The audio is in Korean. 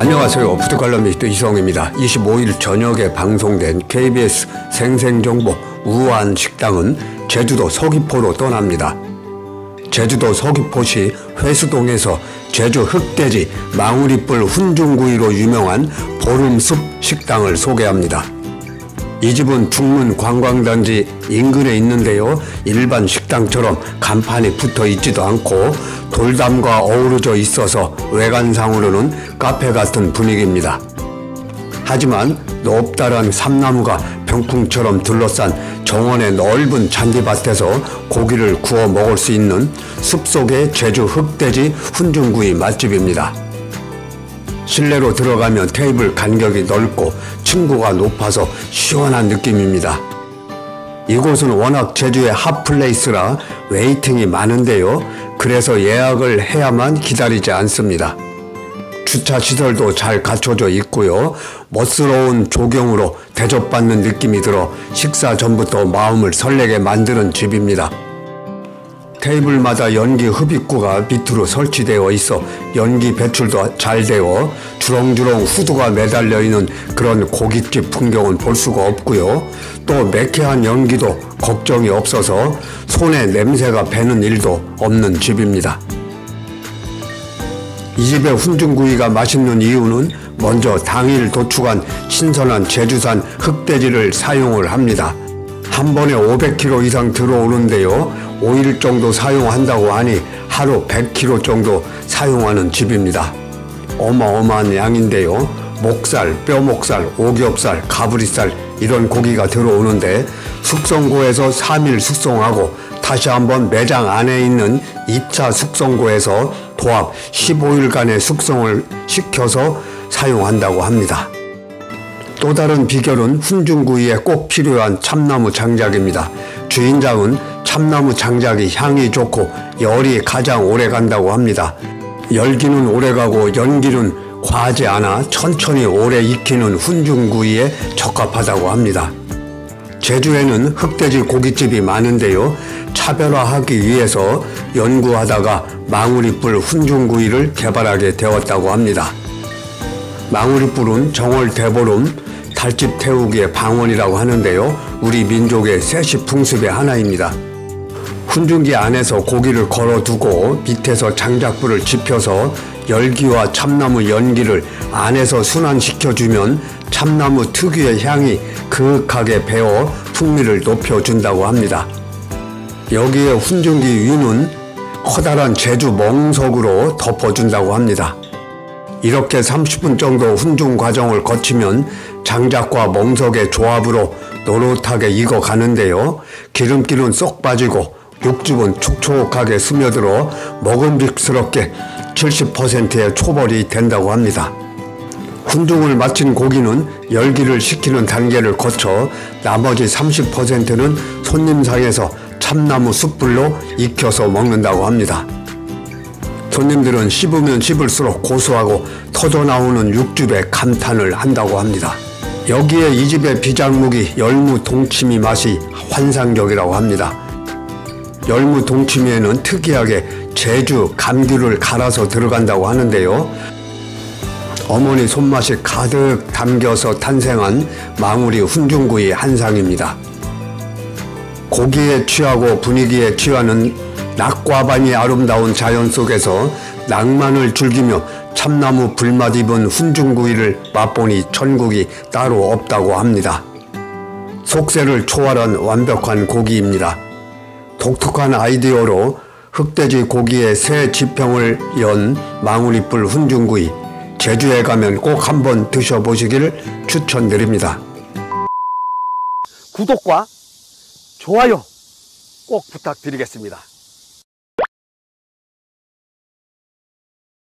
안녕하세요. 푸드칼럼니스트 이성입니다. 25일 저녁에 방송된 KBS 생생정보 우한 식당은 제주도 서귀포로 떠납니다. 제주도 서귀포시 회수동에서 제주 흑돼지 망우리뿔 훈중구이로 유명한 보름숲 식당을 소개합니다. 이 집은 중문 관광단지 인근에 있는데요. 일반 식당처럼 간판이 붙어 있지도 않고 돌담과 어우러져 있어서 외관상으로는 카페 같은 분위기입니다. 하지만 높다란 삼나무가 병풍처럼 둘러싼 정원의 넓은 잔디밭에서 고기를 구워 먹을 수 있는 숲속의 제주 흑돼지 훈중구이 맛집입니다. 실내로 들어가면 테이블 간격이 넓고 층고가 높아서 시원한 느낌입니다. 이곳은 워낙 제주의 핫플레이스라 웨이팅이 많은데요. 그래서 예약을 해야만 기다리지 않습니다. 주차 시설도 잘 갖춰져 있고요. 멋스러운 조경으로 대접받는 느낌이 들어 식사 전부터 마음을 설레게 만드는 집입니다. 테이블마다 연기 흡입구가 밑으로 설치되어 있어 연기 배출도 잘 되어 주렁주렁 후드가 매달려 있는 그런 고깃집 풍경은 볼 수가 없고요. 또 매캐한 연기도 걱정이 없어서 손에 냄새가 배는 일도 없는 집입니다. 이 집의 훈중구이가 맛있는 이유는 먼저 당일 도축한 신선한 제주산 흑돼지를 사용을 합니다. 한 번에 500kg 이상 들어오는데요. 5일 정도 사용한다고 하니 하루 100kg 정도 사용하는 집입니다. 어마어마한 양인데요. 목살, 뼈목살, 오겹살, 가브리살 이런 고기가 들어오는데 숙성고에서 3일 숙성하고 다시 한번 매장 안에 있는 2차 숙성고에서 도합 15일간의 숙성을 시켜서 사용한다고 합니다. 또 다른 비결은 훈중구이에 꼭 필요한 참나무 장작입니다. 주인장은 참나무 장작이 향이 좋고 열이 가장 오래 간다고 합니다. 열기는 오래 가고 연기는 과하지 않아 천천히 오래 익히는 훈중구이에 적합하다고 합니다. 제주에는 흑돼지 고깃집이 많은데요. 차별화하기 위해서 연구하다가 망우리뿔 훈중구이를 개발하게 되었다고 합니다. 망우리뿔은 정월 대보름 달집 태우기의 방언이라고 하는데요. 우리 민족의 세시 풍습의 하나입니다. 훈중기 안에서 고기를 걸어두고 밑에서 장작불을 지펴서 열기와 참나무 연기를 안에서 순환시켜주면 참나무 특유의 향이 그윽하게 배어 풍미를 높여준다고 합니다. 여기에 훈중기 위는 커다란 제주 멍석으로 덮어준다고 합니다. 이렇게 30분 정도 훈중 과정을 거치면 장작과 멍석의 조합으로 노릇하게 익어 가는데요. 기름기는 쏙 빠지고 육즙은 촉촉하게 스며들어 먹음직스럽게 70%의 초벌이 된다고 합니다. 훈중을 마친 고기는 열기를 식히는 단계를 거쳐 나머지 30%는 손님상에서 참나무 숯불로 익혀서 먹는다고 합니다. 손님들은 씹으면 씹을수록 고소하고 터져나오는 육즙에 감탄을 한다고 합니다. 여기에 이 집의 비장무기 열무 동치미 맛이 환상적이라고 합니다. 열무 동치미에는 특이하게 제주 감귤을 갈아서 들어간다고 하는데요. 어머니 손맛이 가득 담겨서 탄생한 망우리 훈중구이 한상입니다. 고기에 취하고 분위기에 취하는 낙과반이 아름다운 자연 속에서 낭만을 즐기며 참나무 불맛 입은 훈중구이를 맛보니 천국이 따로 없다고 합니다. 속세를 초월한 완벽한 고기입니다. 독특한 아이디어로 흑돼지 고기의 새 지평을 연 망우리뿔 훈중구이 제주에 가면 꼭 한번 드셔보시기를 추천드립니다. 구독과 좋아요 꼭 부탁드리겠습니다.